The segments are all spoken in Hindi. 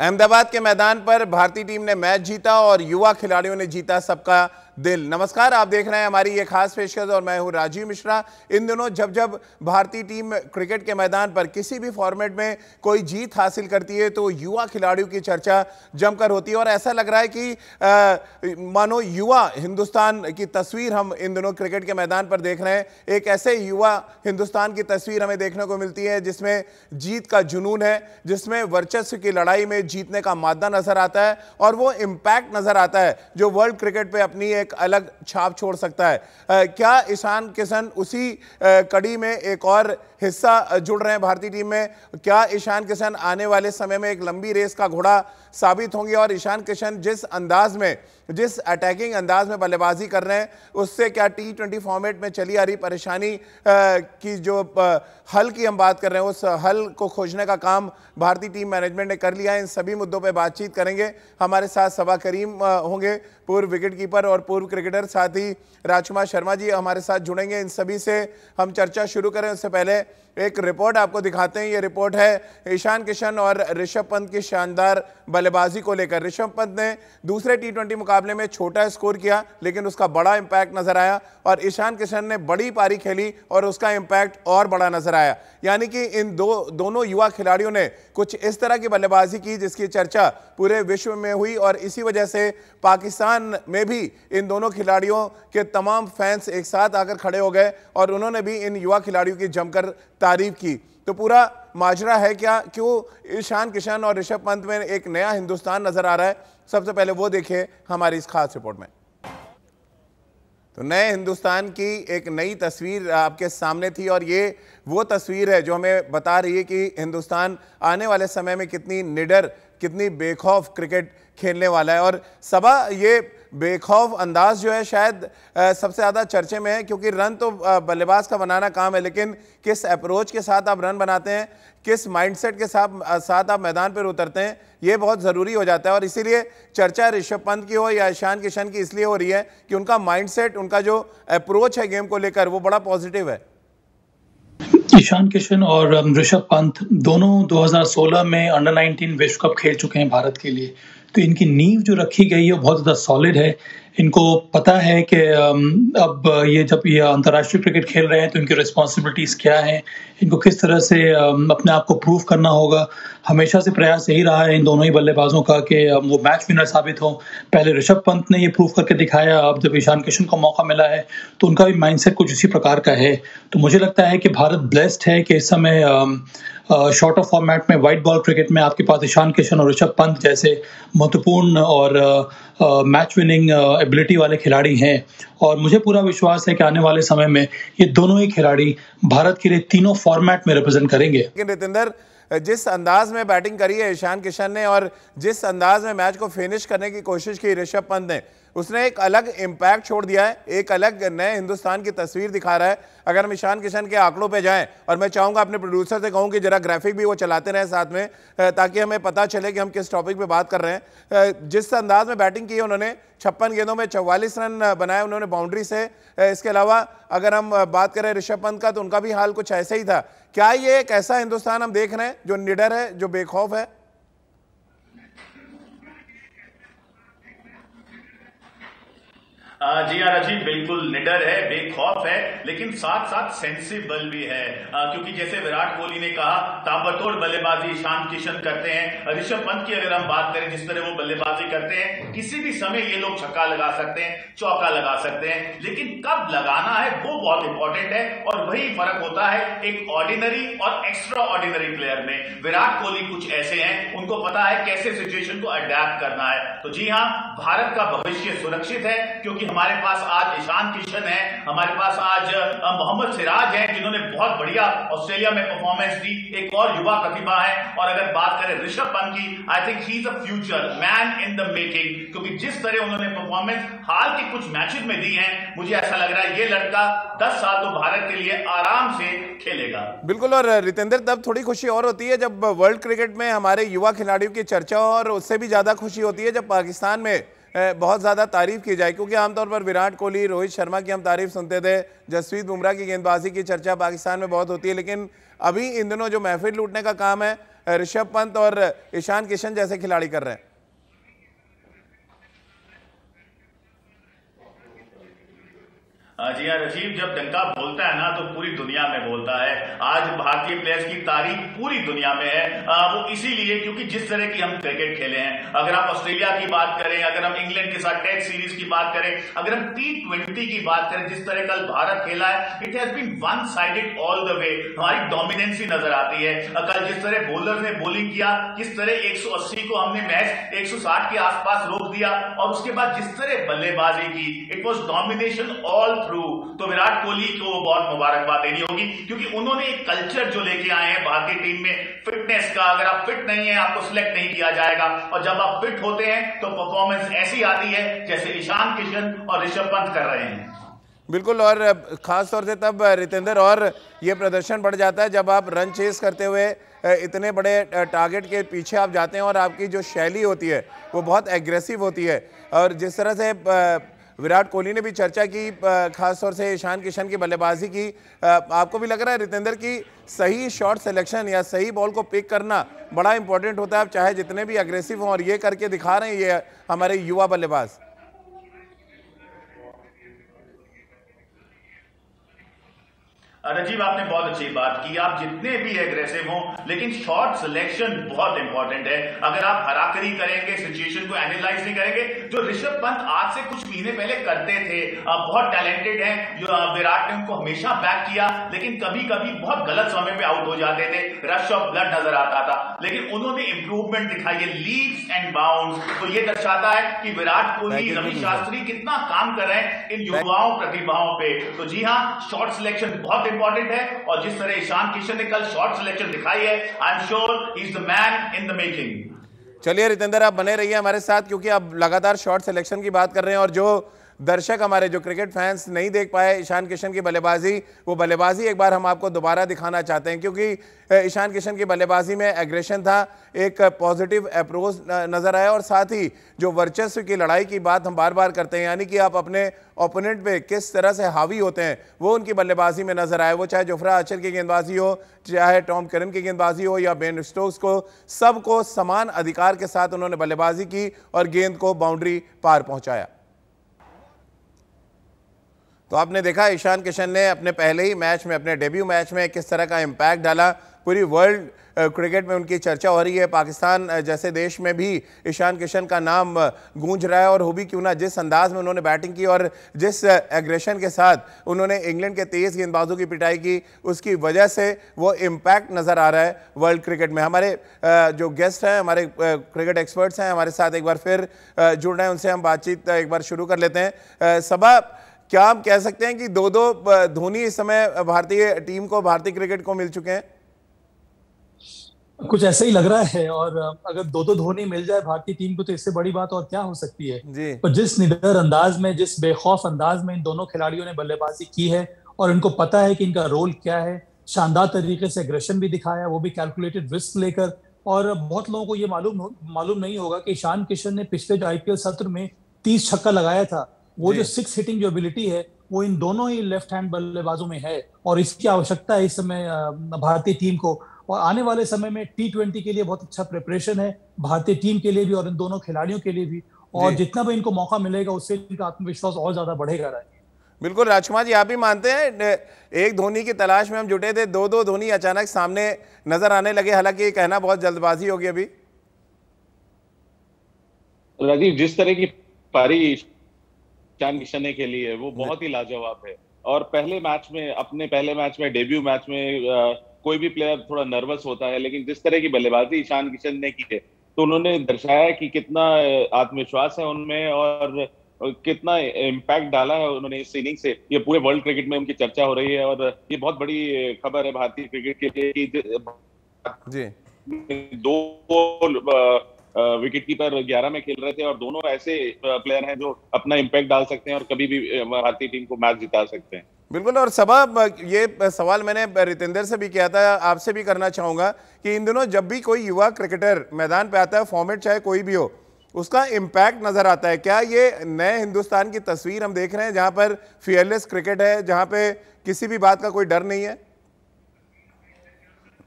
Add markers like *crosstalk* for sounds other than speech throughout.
अहमदाबाद के मैदान पर भारतीय टीम ने मैच जीता और युवा खिलाड़ियों ने जीता सबका दिल। नमस्कार, आप देख रहे हैं हमारी ये खास पेशकश और मैं हूँ राजीव मिश्रा। इन दिनों जब जब भारतीय टीम क्रिकेट के मैदान पर किसी भी फॉर्मेट में कोई जीत हासिल करती है तो युवा खिलाड़ियों की चर्चा जमकर होती है। और ऐसा लग रहा है कि मानो युवा हिंदुस्तान की तस्वीर हम इन दिनों क्रिकेट के मैदान पर देख रहे हैं। एक ऐसे युवा हिंदुस्तान की तस्वीर हमें देखने को मिलती है, जिसमें जीत का जुनून है, जिसमें वर्चस्व की लड़ाई में जीतने का मादा नज़र आता है, और वो इम्पैक्ट नज़र आता है, जो वर्ल्ड क्रिकेट पर अपनी एक अलग छाप छोड़ सकता है। क्या ईशान किशन उसी कड़ी में एक और हिस्सा जुड़ रहे हैं भारतीय टीम में? क्या ईशान किशन आने वाले समय में एक लंबी रेस का घोड़ा साबित होंगे? और ईशान किशन जिस अंदाज में, जिस अटैकिंग अंदाज में बल्लेबाजी कर रहे हैं, उससे क्या टी ट्वेंटी फॉर्मेट में चली आ रही परेशानी की जो हल की हम बात कर रहे हैं, उस हल को खोजने का काम भारतीय टीम मैनेजमेंट ने कर लिया है। इन सभी मुद्दों पर बातचीत करेंगे। हमारे साथ सबा करीम होंगे पूर्व विकेट कीपर और पूर्व क्रिकेटर साथ ही राजकुमार शर्मा जी हमारे साथ जुड़ेंगे। इन सभी से हम चर्चा शुरू करें। उससे पहले एक रिपोर्ट आपको दिखाते हैं। ये रिपोर्ट है ईशान किशन और ऋषभ पंत की शानदार बल्लेबाजी को लेकर। ऋषभ पंत ने दूसरे टी मुकाबले में छोटा स्कोर किया, लेकिन उसका बड़ा इंपैक्ट नज़र आया और ईशान किशन ने बड़ी पारी खेली और उसका इंपैक्ट और बड़ा नज़र आया। यानी कि इन दो, दोनों युवा खिलाड़ियों ने कुछ इस तरह की बल्लेबाजी की जिसकी चर्चा पूरे विश्व में हुई और इसी वजह से पाकिस्तान में भी इन दोनों खिलाड़ियों के तमाम फैंस एक साथ आकर खड़े हो गए और उन्होंने भी इन युवा खिलाड़ियों की जमकर तारीफ़ की। तो पूरा माजरा है क्या, क्यों ईशान किशन और ऋषभ पंत में एक नया हिंदुस्तान नज़र आ रहा है? सबसे पहले वो देखिए हमारी इस खास रिपोर्ट में। तो नए हिंदुस्तान की एक नई तस्वीर आपके सामने थी और ये वो तस्वीर है जो हमें बता रही है कि हिंदुस्तान आने वाले समय में कितनी निडर, कितनी बेखौफ क्रिकेट खेलने वाला है। और सबा, ये बेखौफ अंदाज जो है शायद सबसे ज़्यादा चर्चे में है, क्योंकि रन तो बल्लेबाज का बनाना काम है, लेकिन किस अप्रोच के साथ आप रन बनाते हैं, किस माइंडसेट के साथ साथ आप मैदान पर उतरते हैं, ये बहुत ज़रूरी हो जाता है। और इसीलिए चर्चा ऋषभ पंत की हो या ईशान किशन की इसलिए हो रही है कि उनका माइंडसेट उनका जो अप्रोच है गेम को लेकर, वो बड़ा पॉजिटिव है। ईशान किशन और ऋषभ पंत दोनों 2016 में अंडर 19 विश्व कप खेल चुके हैं भारत के लिए। तो इनकी नींव जो रखी गई है बहुत ज़्यादा सॉलिड है। इनको पता है कि अब ये जब ये अंतर्राष्ट्रीय क्रिकेट खेल रहे हैं तो इनकी रिस्पॉन्सिबिलिटीज़ क्या हैं? इनको किस तरह से अपने आप को प्रूव करना होगा? हमेशा से प्रयास यही रहा है इन दोनों ही बल्लेबाजों का कि वो मैच विनर साबित हो। पहले ऋषभ पंत ने ये प्रूव करके दिखाया, अब जब ईशान किशन को मौका मिला है तो उनका भी माइंडसेट कुछ इसी प्रकार का है। तो मुझे लगता है कि भारत ब्लेस्ड है कि इस समय शॉर्ट ऑफ़ फॉर्मेट में वाइट बॉल क्रिकेट में आपके पास ईशान किशन और ऋषभ पंत जैसे महत्वपूर्ण और मैच विनिंग एबिलिटी वाले खिलाड़ी हैं। और मुझे पूरा विश्वास है कि आने वाले समय में ये दोनों ही खिलाड़ी भारत के लिए तीनों फॉर्मेट में रिप्रेजेंट करेंगे। रितेंद्र, जिस अंदाज में बैटिंग करी है ईशान किशन ने और जिस अंदाज में मैच को फिनिश करने की कोशिश की ऋषभ पंत ने उसने एक अलग इम्पैक्ट छोड़ दिया है, एक अलग नए हिंदुस्तान की तस्वीर दिखा रहा है। अगर हम ईशान किशन के आंकड़ों पे जाएँ, और मैं चाहूँगा अपने प्रोड्यूसर से कहूँ कि जरा ग्राफिक भी वो चलाते रहें साथ में ताकि हमें पता चले कि हम किस टॉपिक पे बात कर रहे हैं। जिस अंदाज में बैटिंग की है उन्होंने, छप्पन गेंदों में चौवालीस रन बनाए उन्होंने बाउंड्री से। इसके अलावा अगर हम बात करें ऋषभ पंत का तो उनका भी हाल कुछ ऐसे ही था। क्या ये एक ऐसा हिंदुस्तान हम देख रहे हैं, जो निडर है, जो बेखौफ है? जी हाँ राजीव बिल्कुल निडर है, बेखौफ है, लेकिन साथ साथ सेंसिबल भी है। क्योंकि जैसे विराट कोहली ने कहा, ताबड़तोड़ बल्लेबाजी ईशान किशन करते हैं। ऋषभ पंत की अगर हम बात करें, जिस तरह वो बल्लेबाजी करते हैं, किसी भी समय ये लोग छक्का लगा सकते हैं, चौका लगा सकते हैं, लेकिन कब लगाना है, वो बहुत इंपॉर्टेंट है। और वही फ़र्क होता है एक ऑर्डिनरी और एक्स्ट्रा ऑर्डिनरी प्लेयर में। विराट कोहली कुछ ऐसे हैं, उनको पता है कैसे सिचुएशन को अडेप्ट करना है। तो जी हाँ भारत का भविष्य सुरक्षित है, क्योंकि हमारे पास आज ईशान किशन है, हमारे पास आज मोहम्मद सिराज है, जिन्होंने बहुत बढ़िया ऑस्ट्रेलिया में परफॉर्मेंस दी। एक और युवा प्रतिभा है, और अगर बात करें ऋषभ पंत की I think he is a future man in the making क्योंकि जिस तरह उन्होंने परफॉर्मेंस हाल के कुछ मैचेस में दी है, मुझे ऐसा लग रहा है ये लड़का दस साल तो भारत के लिए आराम से खेलेगा। बिल्कुल, और रितेंद्र, तब थोड़ी खुशी और होती है जब वर्ल्ड क्रिकेट में हमारे युवा खिलाड़ियों की चर्चा और उससे भी ज़्यादा खुशी होती है जब पाकिस्तान में बहुत ज़्यादा तारीफ़ की जाए, क्योंकि आमतौर पर विराट कोहली, रोहित शर्मा की हम तारीफ़ सुनते थे जसवीत बुमराह की गेंदबाजी की चर्चा पाकिस्तान में बहुत होती है, लेकिन अभी इन दिनों जो महफिल लूटने का काम है ऋषभ पंत और ईशान किशन जैसे खिलाड़ी कर रहे हैं। जी हाँ रजीव जब डंका बोलता है ना तो पूरी दुनिया में बोलता है। आज भारतीय प्लेयर्स की तारीफ़ पूरी दुनिया में है। आ, वो इसीलिए क्योंकि जिस तरह की हम क्रिकेट खेले हैं अगर आप ऑस्ट्रेलिया की बात करें अगर हम इंग्लैंड के साथ टेस्ट सीरीज़ की बात करें अगर हम टी ट्वेंटी की बात करें जिस तरह कल भारत खेला है it has been one sided all the way हमारी डोमिनेंसी नज़र आती है। कल जिस तरह बोलर ने बोलिंग किया किस तरह एक सौ अस्सी को हमने मैच एक सौ साठ के आसपास रोक दिया और उसके बाद जिस तरह बल्लेबाजी की it was domination all through तो विराट कोहली को बहुत मुबारकबाद देनी होगी, क्योंकि उन्होंने एक कल्चर जो लेके आए हैं भारतीय टीम में फिटनेस का। अगर आप फिट नहीं है, आपको सिलेक्ट नहीं किया जाएगा। और जब आप फिट होते हैं तो परफॉर्मेंस ऐसी आती है जैसे ईशान किशन और ऋषभ पंत कर रहे हैं। बिल्कुल, और खास तौर से तब रितेंद्र, और ये प्रदर्शन बढ़ जाता है जब आप रन चेस करते हुए इतने बड़े टारगेट के पीछे आप जाते हैं और आपकी जो शैली होती है, वो बहुत एग्रेसिव होती है। और जिस तरह से विराट कोहली ने भी चर्चा की खासतौर से ईशान किशन की बल्लेबाजी की। आपको भी लग रहा है रितेंद्र की सही शॉट सिलेक्शन या सही बॉल को पिक करना बड़ा इंपॉर्टेंट होता है? आप चाहे जितने भी अग्रेसिव हों और ये करके दिखा रहे हैं, ये हमारे युवा बल्लेबाज। रजीव आपने बहुत अच्छी बात की। आप जितने भी एग्रेसिव हो लेकिन शॉर्ट सिलेक्शन बहुत इंपॉर्टेंट है। अगर आप हराकरी करेंगे सिचुएशन को एनालाइज नहीं करेंगे जो ऋषभ पंत आज से कुछ महीने पहले करते थे बहुत टैलेंटेड हैं जो विराट ने उनको हमेशा बैक किया लेकिन कभी कभी बहुत गलत समय पे आउट हो जाते थे। रश ऑफ़ ब्लड नज़र आता था। लेकिन उन्होंने इंप्रूवमेंट दिखाई है लीव्स एंड बाउंड तो ये दर्शाता है कि विराट कोहली रवि शास्त्री कितना काम कर रहे हैं इन युवाओं प्रतिभाओं पे। तो जी हाँ शॉर्ट सिलेक्शन बहुत इंपॉर्टेंट है और जिस तरह ईशान किशन ने कल शॉर्ट सिलेक्शन दिखाई है I am sure is the man in the making चलिए रितेंद्र, आप बने रहिए हमारे साथ, क्योंकि आप लगातार शॉर्ट सिलेक्शन की बात कर रहे हैं और जो दर्शक हमारे जो क्रिकेट फैंस नहीं देख पाए ईशान किशन की बल्लेबाजी, वो बल्लेबाजी एक बार हम आपको दोबारा दिखाना चाहते हैं, क्योंकि ईशान किशन की बल्लेबाजी में एग्रेशन था, एक पॉजिटिव अप्रोच नज़र आया और साथ ही जो वर्चस्व की लड़ाई की बात हम बार बार करते हैं, यानी कि आप अपने ओपोनेंट पे किस तरह से हावी होते हैं, वो उनकी बल्लेबाजी में नज़र आए वो चाहे जोफ्रा आचर की गेंदबाजी हो, चाहे टॉम करन की गेंदबाजी हो या बेन स्टोक्स को, सबको समान अधिकार के साथ उन्होंने बल्लेबाजी की और गेंद को बाउंड्री पार पहुँचाया। तो आपने देखा, ईशान किशन ने अपने पहले ही मैच में, अपने डेब्यू मैच में किस तरह का इम्पैक्ट डाला। पूरी वर्ल्ड क्रिकेट में उनकी चर्चा हो रही है। पाकिस्तान जैसे देश में भी ईशान किशन का नाम गूंज रहा है और हो भी क्यों ना, जिस अंदाज में उन्होंने बैटिंग की और जिस एग्रेशन के साथ उन्होंने इंग्लैंड के तेज़ गेंदबाजों की पिटाई की, उसकी वजह से वो इम्पैक्ट नज़र आ रहा है वर्ल्ड क्रिकेट में। हमारे जो गेस्ट हैं, हमारे क्रिकेट एक्सपर्ट्स हैं, हमारे साथ एक बार फिर जुड़ रहे हैं, उनसे हम बातचीत एक बार शुरू कर लेते हैं। सभा क्या आप कह सकते हैं कि दो दो धोनी इस समय भारतीय टीम को भारतीय क्रिकेट को मिल चुके हैं? कुछ ऐसा ही लग रहा है और अगर दो दो धोनी मिल जाए भारतीय टीम को तो इससे बड़ी बात और क्या हो सकती है। जी। पर जिस निडर अंदाज में जिस बेखौफ अंदाज में इन दोनों खिलाड़ियों ने बल्लेबाजी की है और इनको पता है कि इनका रोल क्या है शानदार तरीके से एग्रेशन भी दिखाया वो भी कैलकुलेटेड रिस्क लेकर और बहुत लोगों को ये मालूम मालूम नहीं होगा कि ईशान किशन ने पिछले आईपीएल सत्र में तीस छक्का लगाया था। वो जो सिक्स हिटिंग जो एबिलिटी है वो इन दोनों ही लेफ़्ट हैंड बल्लेबाजों में है और इसकी आवश्यकता है इस समय भारतीय टीम को। और आने वाले समय में टी ट्वेंटी के लिए बहुत अच्छा प्रिपरेशन है भारतीय टीम के लिए भी और इन दोनों खिलाड़ियों के लिए भी। और जितना भी इनको मौका मिलेगा उससे इनका आत्मविश्वास और ज़्यादा बढ़ेगा बिल्कुल राजकुमार जी आप भी मानते हैं एक धोनी की तलाश में हम जुटे थे दो दो धोनी अचानक सामने नज़र आने लगे हालाँकि ये कहना बहुत जल्दबाजी होगी अभी। राजीव जिस तरह की पारी चाँद किशने के लिए वो बहुत ही लाजवाब है। और पहले मैच में अपने पहले मैच में डेब्यू मैच में आ, कोई भी प्लेयर थोड़ा नर्वस होता है लेकिन जिस तरह की बल्लेबाजी ईशान किशन ने की है तो उन्होंने दर्शाया कि कितना आत्मविश्वास है उनमें और कितना इम्पैक्ट डाला है उन्होंने इस इनिंग से। ये पूरे वर्ल्ड क्रिकेट में उनकी चर्चा हो रही है और ये बहुत बड़ी खबर है भारतीय क्रिकेट के लिए कि जी दो विकेट कीपर ग्यारह में खेल रहे थे और दोनों ऐसे प्लेयर हैं जो अपना इम्पैक्ट डाल सकते हैं और कभी भी भारतीय टीम को मैच जिता सकते हैं। बिल्कुल, और सबा ये सवाल मैंने रितेंद्र से भी किया था, आपसे भी करना चाहूँगा कि इन दिनों जब भी कोई युवा क्रिकेटर मैदान पे आता है फॉर्मेट चाहे कोई भी हो, उसका इम्पैक्ट नज़र आता है। क्या ये नए हिंदुस्तान की तस्वीर हम देख रहे हैं जहाँ पर फियरलेस क्रिकेट है, जहाँ पे किसी भी बात का कोई डर नहीं है?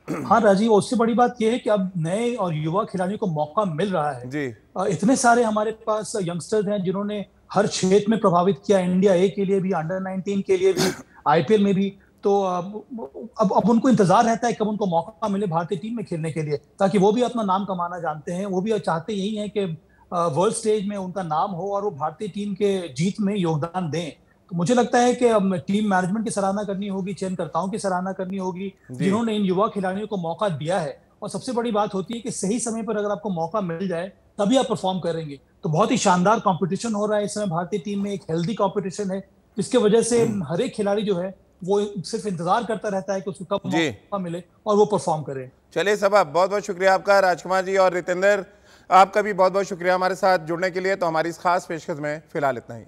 हाँ राजीव उससे बड़ी बात यह है कि अब नए और युवा खिलाड़ियों को मौका मिल रहा है। जी। इतने सारे हमारे पास यंगस्टर्स हैं जिन्होंने हर क्षेत्र में प्रभावित किया इंडिया ए के लिए भी अंडर 19 के लिए भी *coughs* आईपीएल में भी। तो अब अब उनको इंतज़ार रहता है कब उनको मौका मिले भारतीय टीम में खेलने के लिए ताकि वो भी अपना नाम कमाना जानते हैं। वो भी चाहते यही है कि वर्ल्ड स्टेज में उनका नाम हो और वो भारतीय टीम के जीत में योगदान दें। तो मुझे लगता है कि अब टीम मैनेजमेंट की सराहना करनी होगी चयनकर्ताओं की सराहना करनी होगी। जिन्होंने इन युवा खिलाड़ियों को मौका दिया है। और सबसे बड़ी बात होती है कि सही समय पर अगर आपको मौका मिल जाए तभी आप परफॉर्म करेंगे। तो बहुत ही शानदार कंपटीशन हो रहा है इस समय भारतीय टीम में एक हेल्दी कंपटीशन है। जिसके वजह से हम्म। हर एक खिलाड़ी जो है वो सिर्फ़ इंतज़ार करता रहता है कि उसको कब मौका मिले और वो परफॉर्म करे। चलिए सबा बहुत बहुत शुक्रिया आपका राजकुमार जी और रितेंद्र आपका भी बहुत बहुत शुक्रिया हमारे साथ जुड़ने के लिए। तो हमारी इस खास पेशकश में फ़िलहाल इतना ही।